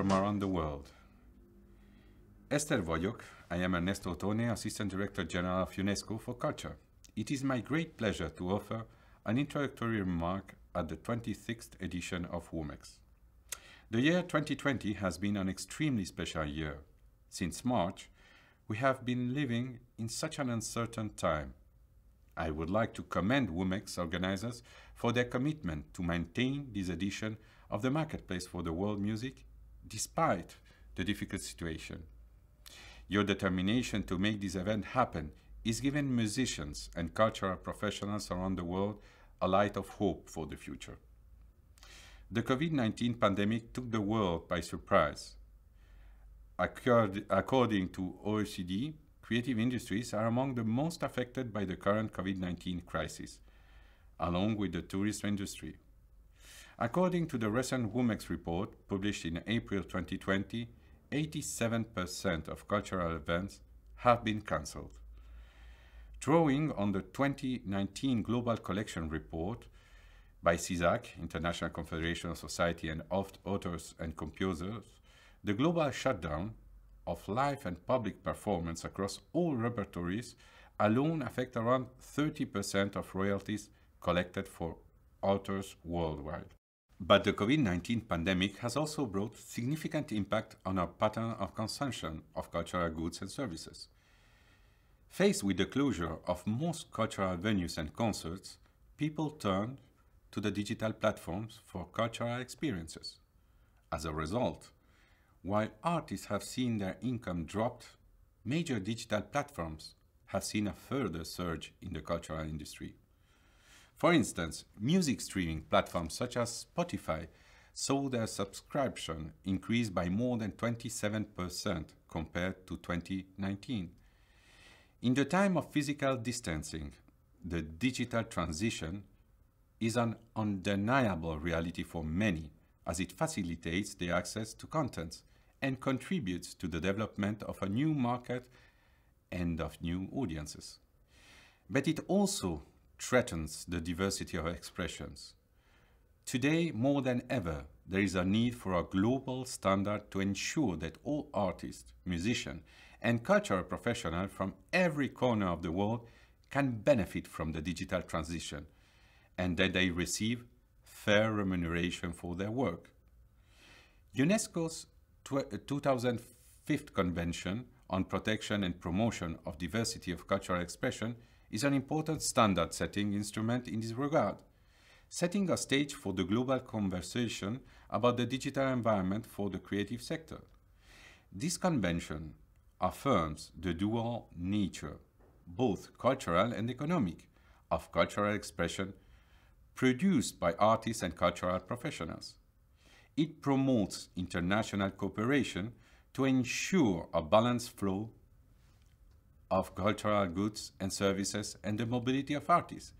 from around the world. Esther vagyok. I am Ernesto Ottone, Assistant Director General of UNESCO for Culture. It is my great pleasure to offer an introductory remark at the 26th edition of WOMEX. The year 2020 has been an extremely special year. Since March, we have been living in such an uncertain time. I would like to commend WOMEX organizers for their commitment to maintain this edition of the Marketplace for the World Music despite the difficult situation. Your determination to make this event happen is giving musicians and cultural professionals around the world a light of hope for the future. The COVID 19 pandemic took the world by surprise. According to OECD, creative industries are among the most affected by the current COVID 19 crisis, along with the tourist industry. According to the recent WOMEX report published in April 2020, 87% of cultural events have been cancelled. Drawing on the 2019 Global Collection Report by CISAC, International Confederation of Society and Authors and Composers, the global shutdown of live and public performance across all repertories alone affect around 30% of royalties collected for authors worldwide. But the COVID-19 pandemic has also brought significant impact on our pattern of consumption of cultural goods and services. Faced with the closure of most cultural venues and concerts, people turned to the digital platforms for cultural experiences. As a result, while artists have seen their income dropped, major digital platforms have seen a further surge in the cultural industry. For instance, music streaming platforms such as Spotify saw their subscription increase by more than 27% compared to 2019. In the time of physical distancing, the digital transition is an undeniable reality for many as it facilitates the access to content and contributes to the development of a new market and of new audiences. But it also threatens the diversity of expressions. Today, more than ever, there is a need for a global standard to ensure that all artists, musicians, and cultural professionals from every corner of the world can benefit from the digital transition and that they receive fair remuneration for their work. UNESCO's 2005 Convention on Protection and Promotion of Diversity of Cultural Expression is an important standard setting instrument in this regard, setting a stage for the global conversation about the digital environment for the creative sector. This convention affirms the dual nature, both cultural and economic, of cultural expression produced by artists and cultural professionals. It promotes international cooperation to ensure a balanced flow of cultural goods and services and the mobility of artists.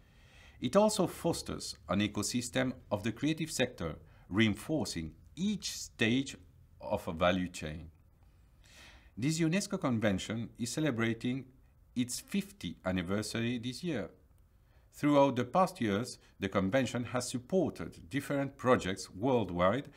It also fosters an ecosystem of the creative sector, reinforcing each stage of a value chain. This UNESCO convention is celebrating its 50th anniversary this year. Throughout the past years, the convention has supported different projects worldwide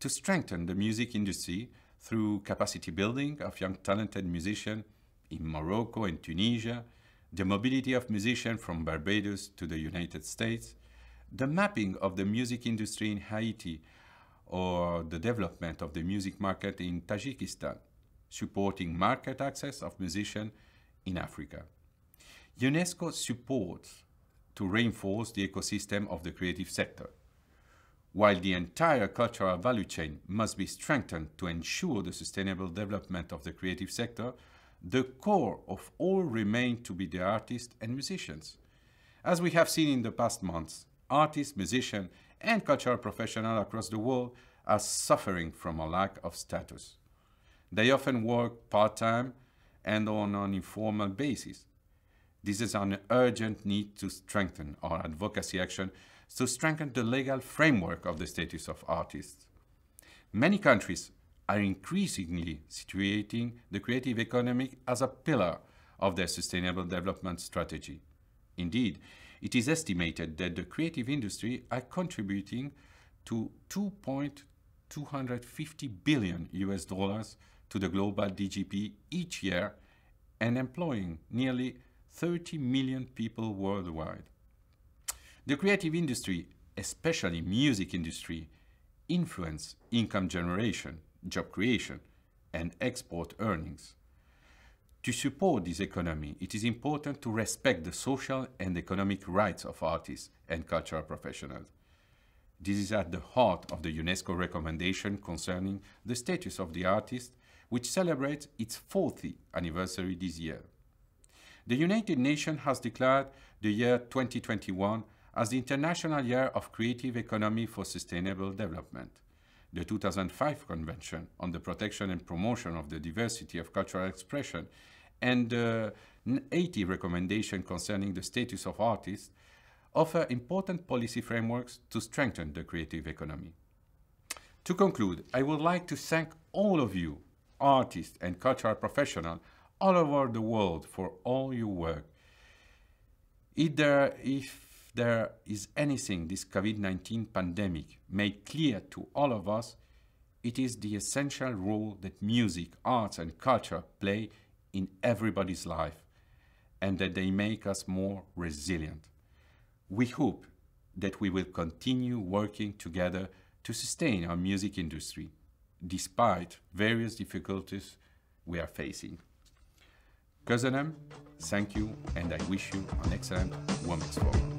to strengthen the music industry through capacity building of young talented musicians in Morocco and Tunisia, the mobility of musicians from Barbados to the United States, the mapping of the music industry in Haiti, or the development of the music market in Tajikistan, supporting market access of musicians in Africa. UNESCO supports to reinforce the ecosystem of the creative sector, while the entire cultural value chain must be strengthened to ensure the sustainable development of the creative sector, the core of all remain to be the artists and musicians. As we have seen in the past months, artists, musicians, and cultural professionals across the world are suffering from a lack of status. They often work part-time and on an informal basis. This is an urgent need to strengthen our advocacy action to strengthen the legal framework of the status of artists. Many countries are increasingly situating the creative economy as a pillar of their sustainable development strategy. Indeed, it is estimated that the creative industry are contributing to 2.250 billion US dollars to the global DGP each year and employing nearly 30 million people worldwide. The creative industry, especially music industry, influence income generation, job creation, and export earnings. To support this economy, it is important to respect the social and economic rights of artists and cultural professionals. This is at the heart of the UNESCO recommendation concerning the status of the artist, which celebrates its 40th anniversary this year. The United Nations has declared the year 2021 as the International Year of Creative Economy for Sustainable Development. The 2005 Convention on the Protection and Promotion of the Diversity of Cultural Expression and uh, the 80 recommendation concerning the status of artists offer important policy frameworks to strengthen the creative economy. To conclude, I would like to thank all of you, artists and cultural professionals all over the world for all your work. If there, if there is anything this COVID-19 pandemic made clear to all of us, it is the essential role that music, arts and culture play in everybody's life and that they make us more resilient. We hope that we will continue working together to sustain our music industry despite various difficulties we are facing. Köszönöm, thank you, and I wish you an excellent Women's Forum.